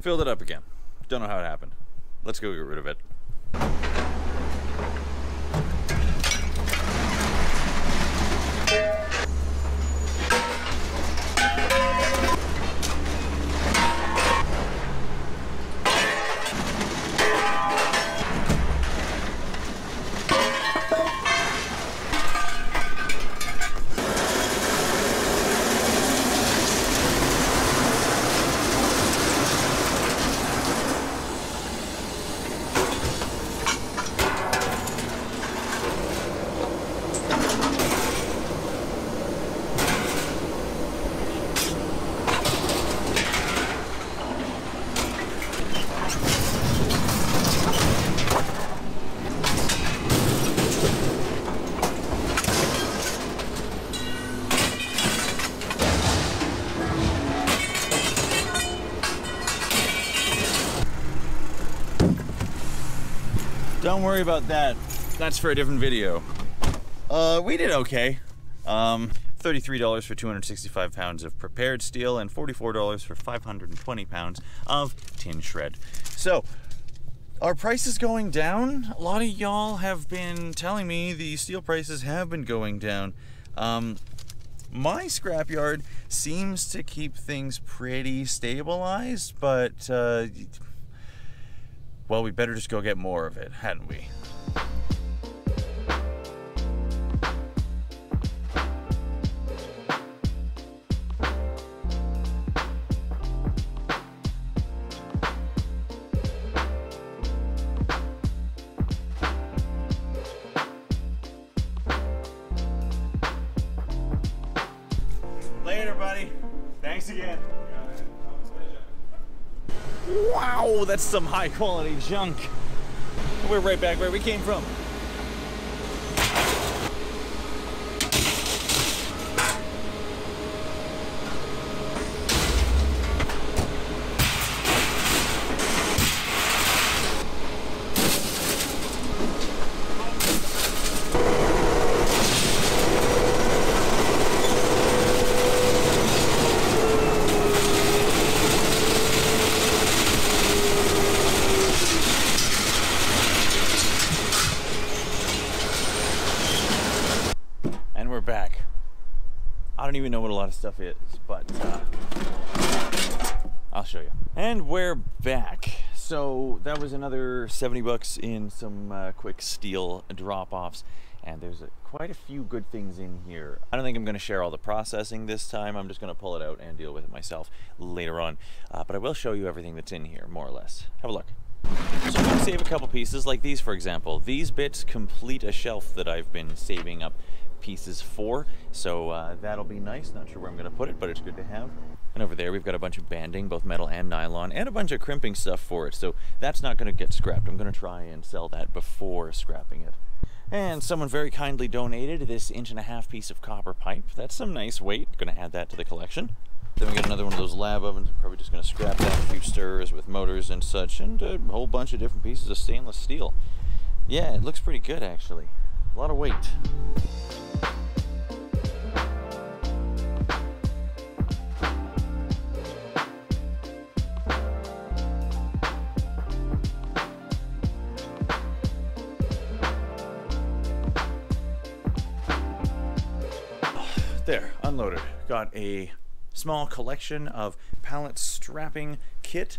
Filled it up again. Don't know how it happened. Let's go get rid of it. Don't worry about that. That's for a different video. Uh, we did okay. Um, $33 for 265 pounds of prepared steel and $44 for 520 pounds of tin shred. So, our price is going down. A lot of y'all have been telling me the steel prices have been going down. Um, my scrapyard seems to keep things pretty stabilized, but uh, well, we better just go get more of it, hadn't we? Some high quality junk. We're right back where we came from. And we're back. I don't even know what a lot of stuff is, but uh, I'll show you. And we're back. So that was another 70 bucks in some uh, quick steel drop-offs. And there's a, quite a few good things in here. I don't think I'm going to share all the processing this time. I'm just going to pull it out and deal with it myself later on. Uh, but I will show you everything that's in here, more or less. Have a look. So I'm going to save a couple pieces, like these for example. These bits complete a shelf that I've been saving up pieces for, so uh, that'll be nice. Not sure where I'm going to put it, but it's good to have. And over there we've got a bunch of banding, both metal and nylon, and a bunch of crimping stuff for it, so that's not going to get scrapped. I'm going to try and sell that before scrapping it. And someone very kindly donated this inch and a half piece of copper pipe. That's some nice weight. Going to add that to the collection. Then we got another one of those lab ovens. I'm probably just going to scrap that. A few stirrers with motors and such, and a whole bunch of different pieces of stainless steel. Yeah, it looks pretty good actually. A lot of weight. There, unloaded. Got a small collection of pallet strapping kit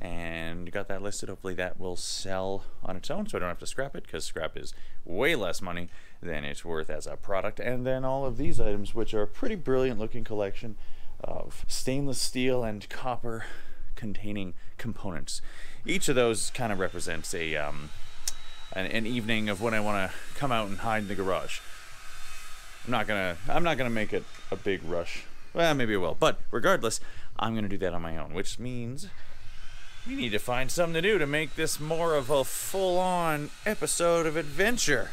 and got that listed. Hopefully that will sell on its own so I don't have to scrap it because scrap is way less money than it's worth as a product. And then all of these items, which are a pretty brilliant looking collection of stainless steel and copper containing components. Each of those kind of represents a um, an, an evening of when I want to come out and hide in the garage. I'm not gonna I'm not gonna make it a big rush. Well, maybe I will. But regardless, I'm gonna do that on my own, which means we need to find something to do to make this more of a full-on episode of adventure.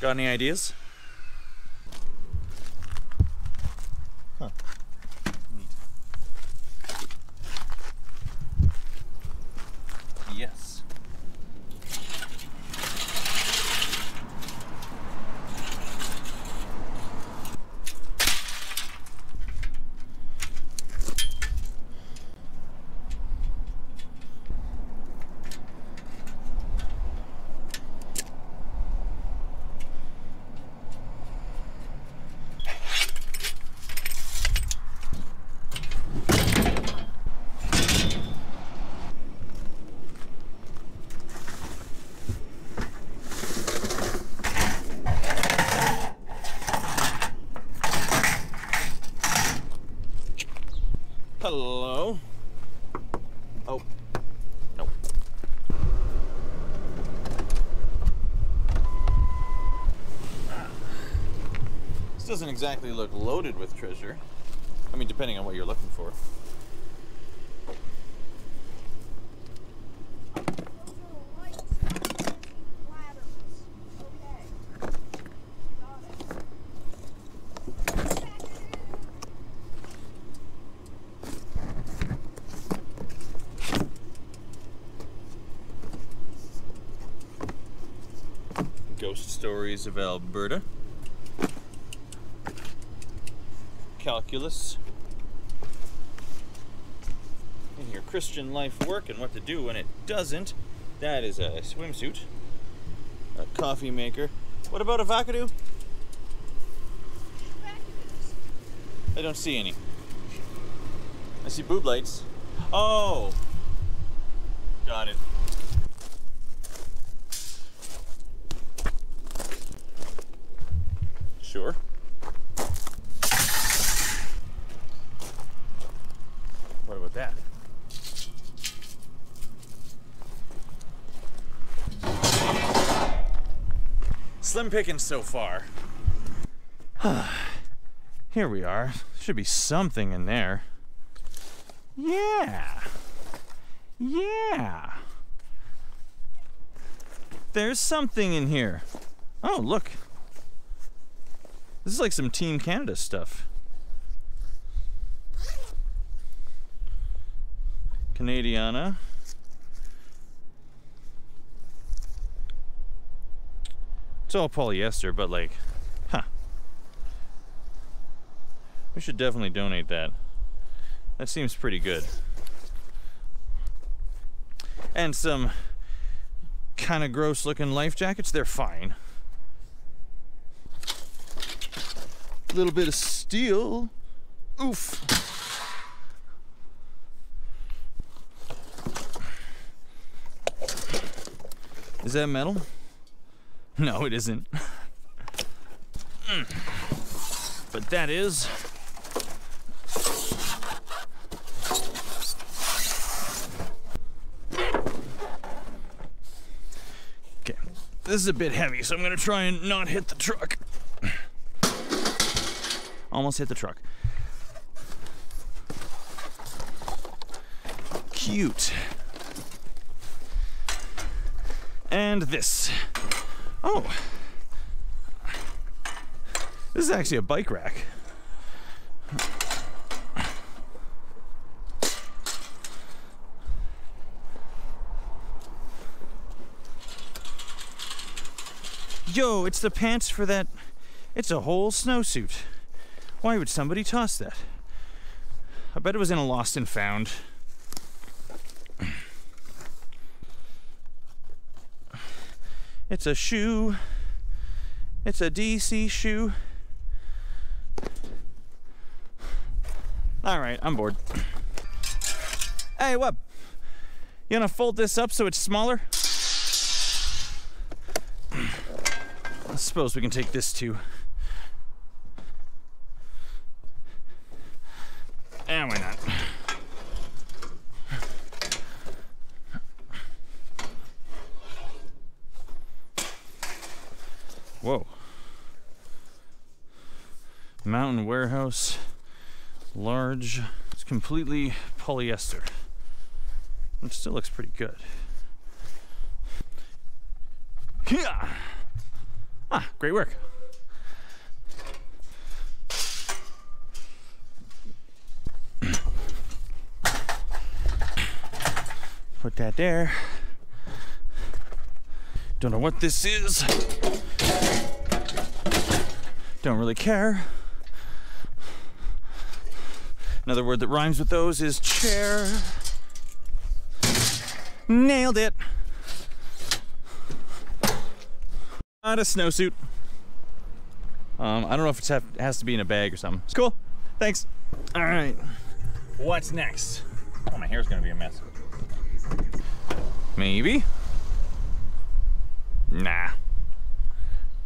Got any ideas? Huh. Neat. Yes. Hello. Oh. Nope. This doesn't exactly look loaded with treasure. I mean, depending on what you're looking for. Ghost Stories of Alberta. Calculus. In here, Christian life work and what to do when it doesn't. That is a swimsuit. A coffee maker. What about a? Vacuums. I don't see any. I see boob lights. Oh! Got it. Sure. What about that? Slim pickings so far. Here we are. Should be something in there. Yeah. Yeah. There's something in here. Oh, look. This is like some Team Canada stuff. Canadiana. It's all polyester, but like, huh. We should definitely donate that. That seems pretty good. And some kind of gross looking life jackets, they're fine. A little bit of steel. Oof. Is that metal? No, it isn't. But that is. Okay, this is a bit heavy, so I'm gonna try and not hit the truck. Almost hit the truck. Cute. And this. Oh. This is actually a bike rack. Yo, it's the pants for that. It's a whole snowsuit. Why would somebody toss that? I bet it was in a lost and found. It's a shoe. It's a DC shoe. All right, I'm bored. Hey, what? You gonna fold this up so it's smaller? I suppose we can take this too. And why not? Whoa. Mountain warehouse, large. It's completely polyester. It still looks pretty good. Yeah. Ah, great work. Put that there. Don't know what this is. Don't really care. Another word that rhymes with those is chair. Nailed it. Not a snowsuit. Um, I don't know if it has to be in a bag or something. It's cool. Thanks. All right. What's next? Oh, my hair's gonna be a mess. Maybe. Nah.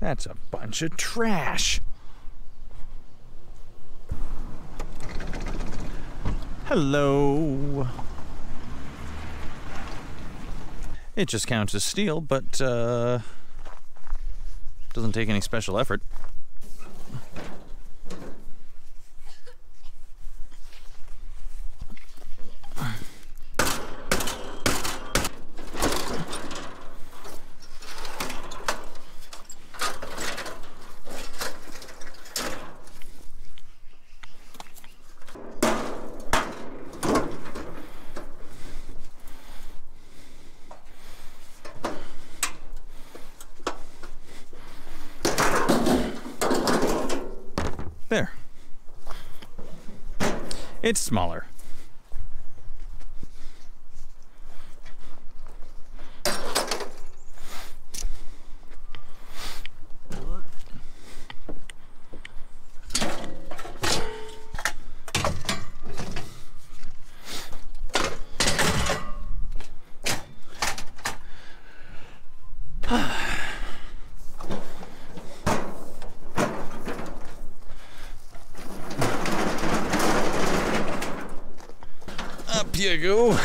That's a bunch of trash. Hello. It just counts as steel, but uh, doesn't take any special effort. There. It's smaller. Up you go.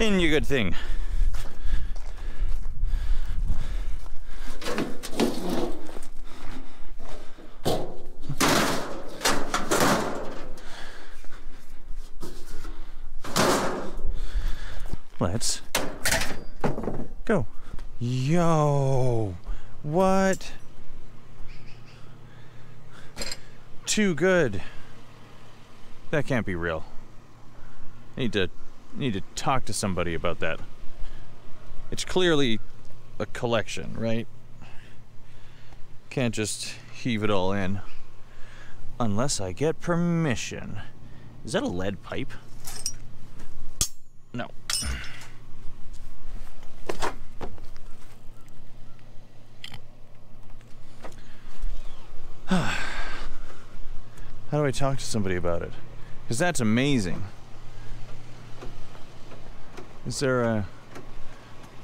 In you good thing. Let's go. Yo, what? Too good. That can't be real. Need to need to talk to somebody about that. It's clearly a collection, right? Can't just heave it all in unless I get permission. Is that a lead pipe? No. How do I talk to somebody about it? Because that's amazing. Is there a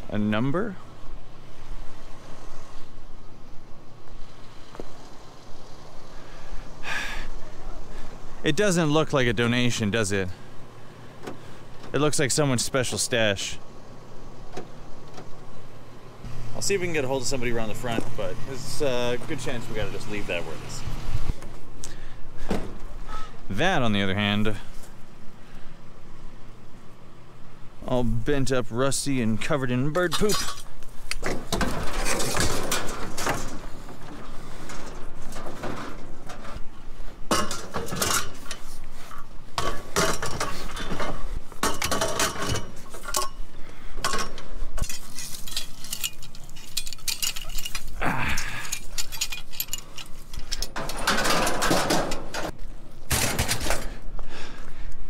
a number? It doesn't look like a donation, does it? It looks like someone's special stash. I'll see if we can get a hold of somebody around the front, but there's a uh, good chance we gotta just leave that where it is. That, on the other hand, all bent up, rusty, and covered in bird poop.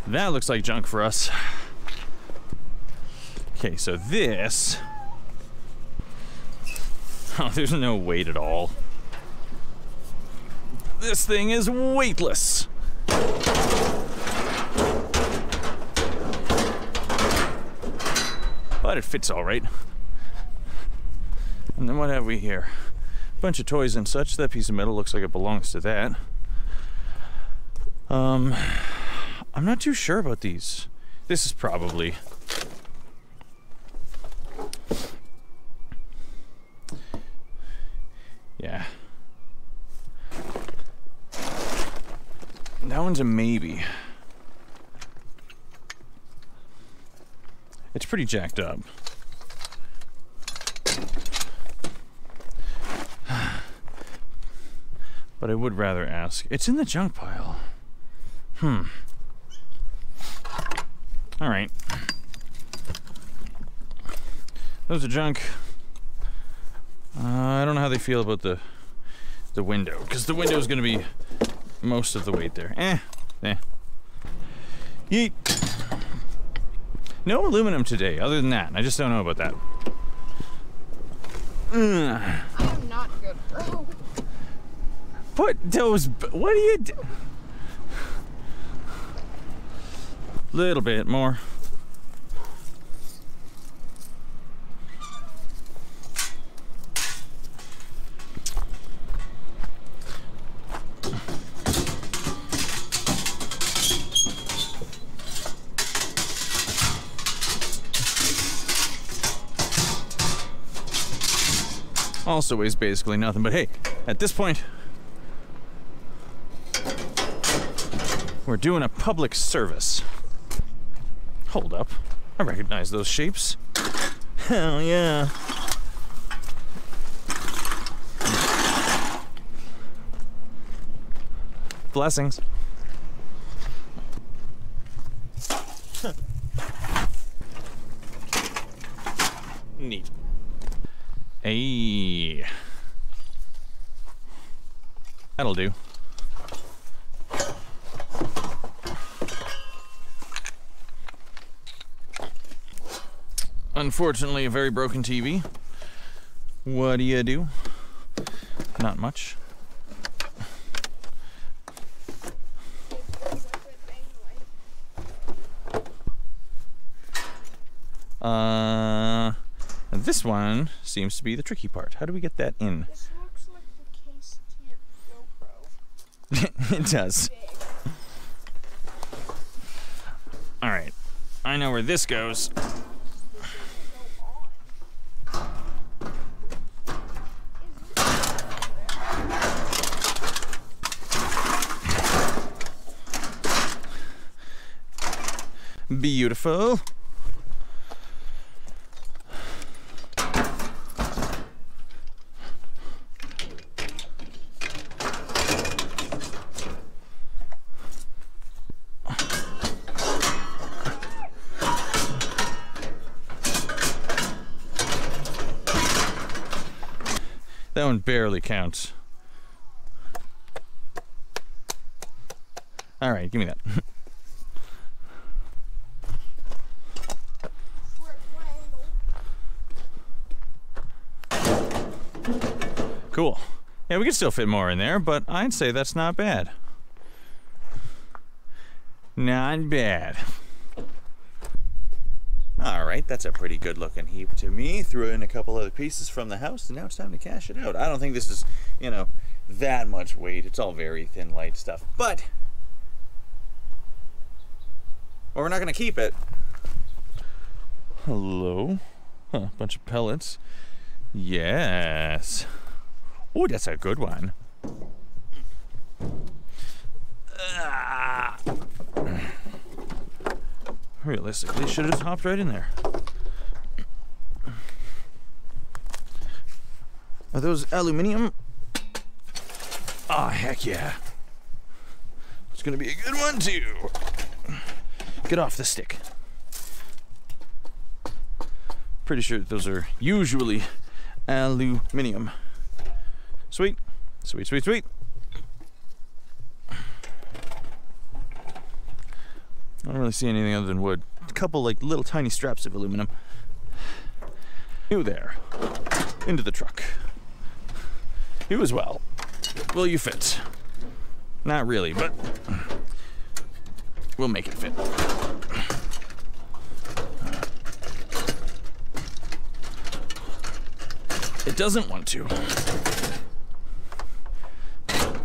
That looks like junk for us. Okay, so this. Oh, there's no weight at all. This thing is weightless. But it fits all right. And then what have we here? Bunch of toys and such. That piece of metal looks like it belongs to that. Um, I'm not too sure about these. This is probably. Yeah. That one's a maybe. It's pretty jacked up. But I would rather ask. It's in the junk pile. Hmm. All right. Those are junk. Uh, I don't know how they feel about the the window because the window is going to be most of the weight there. Eh, eh. Yeet. No aluminum today, other than that. I just don't know about that. Ugh. I'm not good, bro. Put those. What are you? Do? Little bit more. Also weighs basically nothing, but hey, at this point, we're doing a public service. Hold up. I recognize those shapes. Hell yeah. Blessings. Neat. Hey. That'll do. Unfortunately, a very broken TV. What do you do? Not much. Uh, this one seems to be the tricky part. How do we get that in? This looks like the case to your GoPro. it does. All right. I know where this goes. This doesn't go on. Beautiful. That one barely counts. All right, give me that. Cool. Yeah, we could still fit more in there, but I'd say that's not bad. Not bad. All right, that's a pretty good looking heap to me. Threw in a couple other pieces from the house, and now it's time to cash it out. I don't think this is, you know, that much weight. It's all very thin, light stuff. But, well, we're not going to keep it. Hello? Huh, bunch of pellets. Yes. Oh, that's a good one. Ah. Realistically, should have just hopped right in there. Are those aluminium? Ah, heck yeah. It's gonna be a good one too. Get off the stick. Pretty sure those are usually aluminium. Sweet. Sweet, sweet, sweet. I don't really see anything other than wood. A couple like little tiny straps of aluminum. You there. Into the truck. You as well. Will you fit? Not really, but we'll make it fit. It doesn't want to.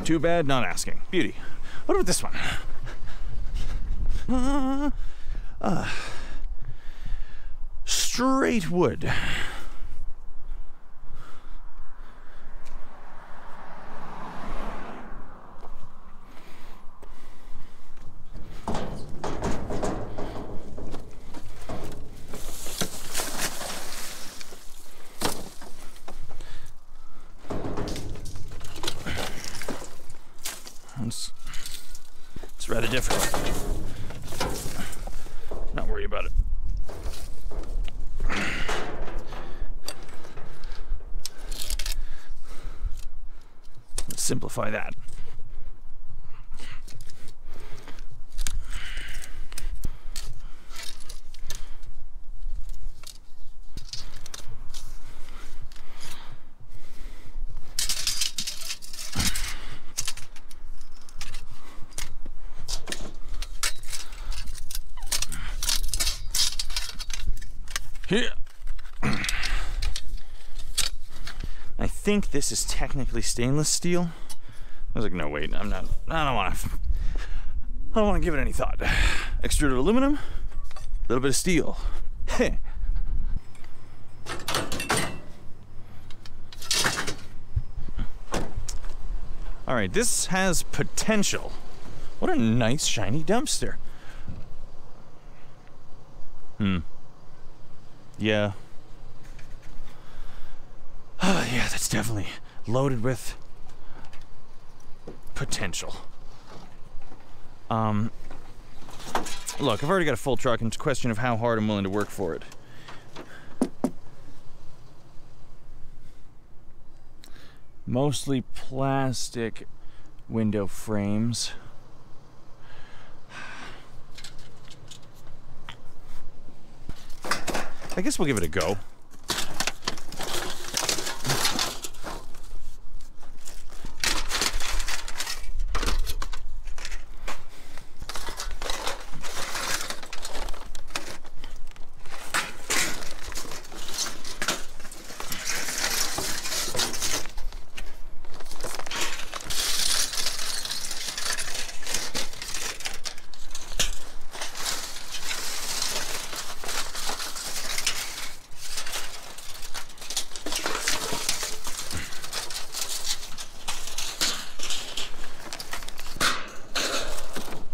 Too bad, not asking. Beauty. What about this one? Uh, uh, straight wood. It's, it's rather difficult. Not worry about it. Let's simplify that. think this is technically stainless steel. I was like, no, wait, I'm not, I don't want to, I don't want to give it any thought. Extruded aluminum, a little bit of steel. Hey. All right, this has potential. What a nice shiny dumpster. Hmm. Yeah, yeah, that's definitely loaded with potential. Um, look, I've already got a full truck, and it's a question of how hard I'm willing to work for it. Mostly plastic window frames. I guess we'll give it a go.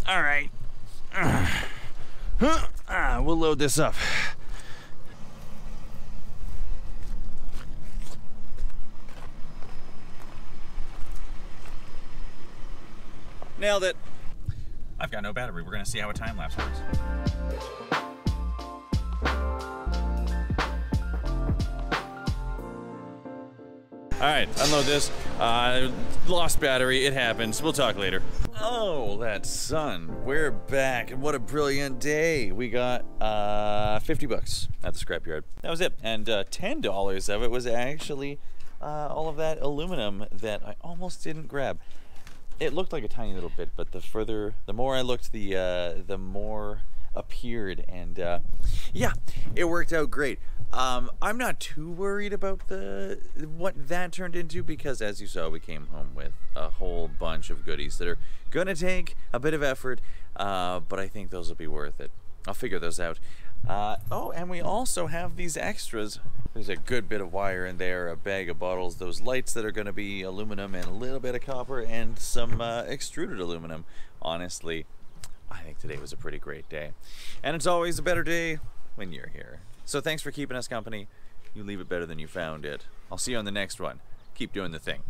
All right. Huh. Ah, we'll load this up. Nailed it. I've got no battery. We're gonna see how a time lapse works. All right, unload this. Uh, lost battery. It happens. We'll talk later. Oh, that sun. We're back, and what a brilliant day. We got uh, 50 bucks at the scrapyard. That was it. And uh, $10 of it was actually uh, all of that aluminum that I almost didn't grab. It looked like a tiny little bit, but the further, the more I looked, the uh, the more appeared, and uh, yeah, it worked out great. Um, I'm not too worried about the what that turned into because, as you saw, we came home with a whole bunch of goodies that are gonna take a bit of effort, uh, but I think those will be worth it. I'll figure those out. Uh, oh, and we also have these extras. There's a good bit of wire in there, a bag of bottles, those lights that are going to be aluminum, and a little bit of copper, and some uh, extruded aluminum. Honestly, I think today was a pretty great day. And it's always a better day when you're here. So thanks for keeping us company. You leave it better than you found it. I'll see you on the next one. Keep doing the thing.